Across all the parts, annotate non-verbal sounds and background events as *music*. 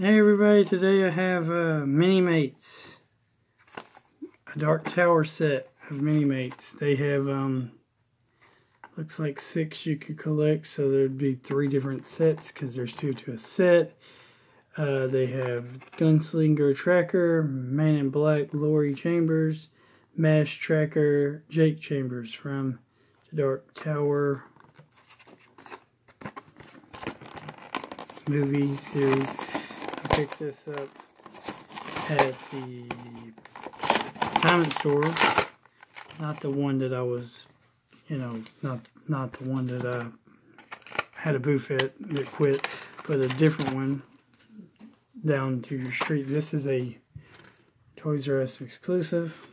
Hey everybody, today I have uh, Mini Mates, a Dark Tower set of Mini Mates. They have, um, looks like six you could collect, so there'd be three different sets because there's two to a set. Uh, they have Gunslinger Tracker, Man in Black Laurie Chambers, Mash Tracker Jake Chambers from the Dark Tower movie series picked this up at the Simon store. Not the one that I was, you know, not not the one that I had a booth at that quit, but a different one down to your street. This is a Toys R Us exclusive.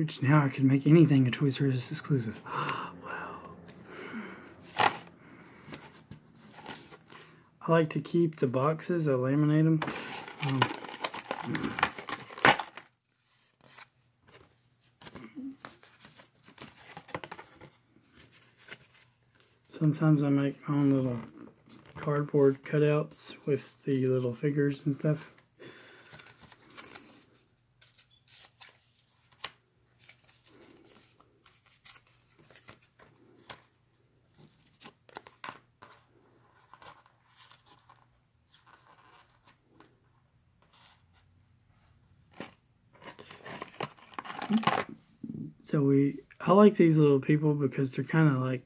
Which now I can make anything a Toys R Us exclusive. *gasps* wow. I like to keep the boxes, I laminate them. Um, sometimes I make my own little cardboard cutouts with the little figures and stuff. So we, I like these little people because they're kind of like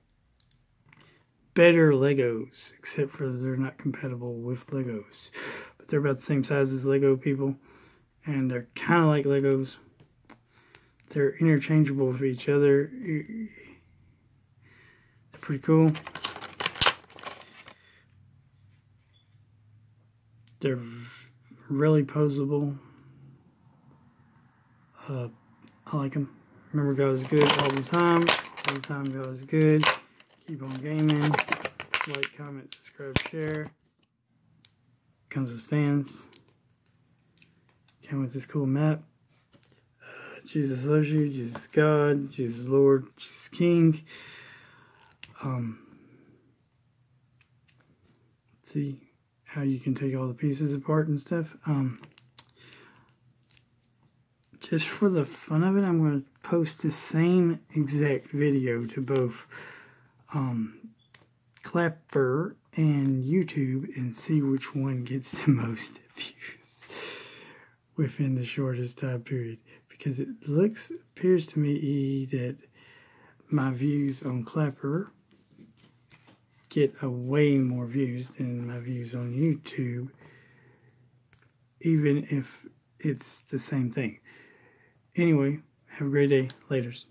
better Legos, except for they're not compatible with Legos. But they're about the same size as Lego people, and they're kind of like Legos. They're interchangeable with each other. They're pretty cool. They're really posable. Uh, I like them. Remember, God is good all the time. All the time, God is good. Keep on gaming. Like, comment, subscribe, share. Comes with stands. Came with this cool map. Uh, Jesus loves you. Jesus God. Jesus Lord. Jesus King. Um, see how you can take all the pieces apart and stuff. Um, just for the fun of it, I'm going to post the same exact video to both um, Clapper and YouTube and see which one gets the *laughs* most views within the shortest time period. Because it looks, appears to me that my views on Clapper get a way more views than my views on YouTube, even if it's the same thing. Anyway, have a great day. Laters.